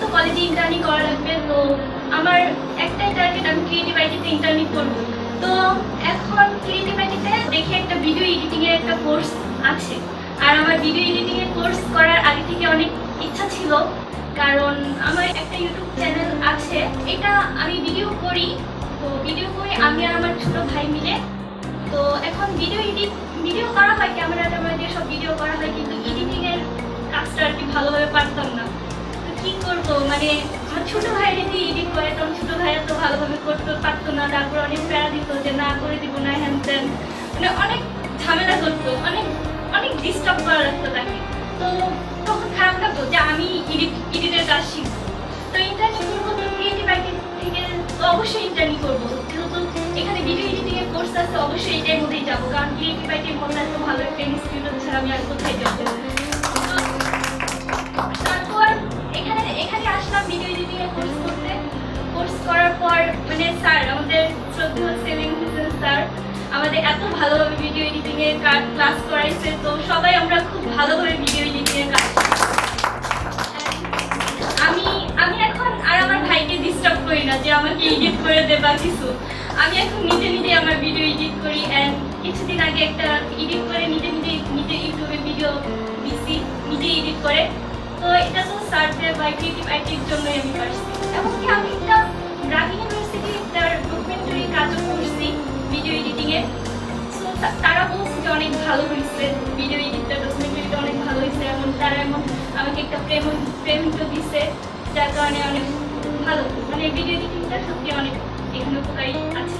তো কলেজে ইন্টার্নি করা লাগবে, তো আমার একটাই টার্গেট আমি ক্রিয়েটিভ আইটিতে ইন্টার্নি করব। তো এখন ক্রিয়েটিভ আইটিতে দেখি একটা ভিডিও এডিটিং এর একটা কোর্স আছে। আর আমার ভিডিও এডিটিং এর কোর্স করার আগে থেকে অনেক ইচ্ছা ছিল, কারণ আমার একটা ইউটিউব চ্যানেল আছে। এটা আমি ভিডিও করি, তো ভিডিও করি আমি আর আমার ছোট ভাই মিলে, তো এখন ভিডিও এডিট ভিডিও করা হয় ক্যামেরা ট্যামেরা দিয়ে সব করব মানে ছোট ভাই যদি এডিট করে তখন ছোট ভাইয়া তো ভালোভাবে করতে, পারতো না। তারপর অনেক প্যারা দিত যে, না, করে দিব না, হ্যান ত্যান। মানে অনেক ঝামেলা করতো, অনেক অনেক ডিস্টার্ব করা লাগতো তাকে। তো তখন খারাপ লাগতো যে, আমি এডিট, এডিটের কাজ শিখব। তো ইন্টারনি করব তো ক্রিয়েটিভ আইটি থেকে তো অবশ্যই ইন্টারনি করব। যেহেতু এখানে ভিডিও এডিটিং এর কোর্স আছে, অবশ্যই এটার মধ্যেই যাব। কারণ ক্রিয়েটিভ আইটির মধ্যে এত ভালো একটা ইনস্টিটিউট ছাড়া আমি আর কোথায় যাব? এর কোর্স করতে। কোর্স করার পর মানে স্যার, আমাদের শ্রদ্ধেয় সেলিম স্যার, আমাদের এত ভালোভাবে ভিডিও এডিটিং এর ক্লাস করাইছে, তো সবাই আমরা খুব ভালোভাবে ভিডিও এডিটিং এর কাজ। আমি আমি এখন আর আমার ভাইকে ডিস্টার্ব করি না যে আমাকে এডিট করে দে বা কিছু। আমি এখন নিজে নিজে আমার ভিডিও এডিট করি অ্যান্ড কিছুদিন আগে একটা এডিট করে নিজে নিজে নিজে ইউটিউবে ভিডিও দিচ্ছি নিজে এডিট করে। তো এটা তো সার্চে বা ক্রিয়েটিভ আইটির জন্যই আমি পারছি এমনকি আমি একটা ব্রাক ইউনিভার্সিটি তার ডকুমেন্টারি কাজও করছি ভিডিও এডিটিংয়ে তারা বলছে যে অনেক ভালো হয়েছে ভিডিও এডিটটা ডকুমেন্টারিটা অনেক ভালো হয়েছে এমন তারা এমন আমাকে একটা প্রেম প্রেমিকও দিছে, যার কারণে অনেক ভালো। মানে ভিডিও এডিটিংটা সত্যি অনেক এখানে উপকারী আছে।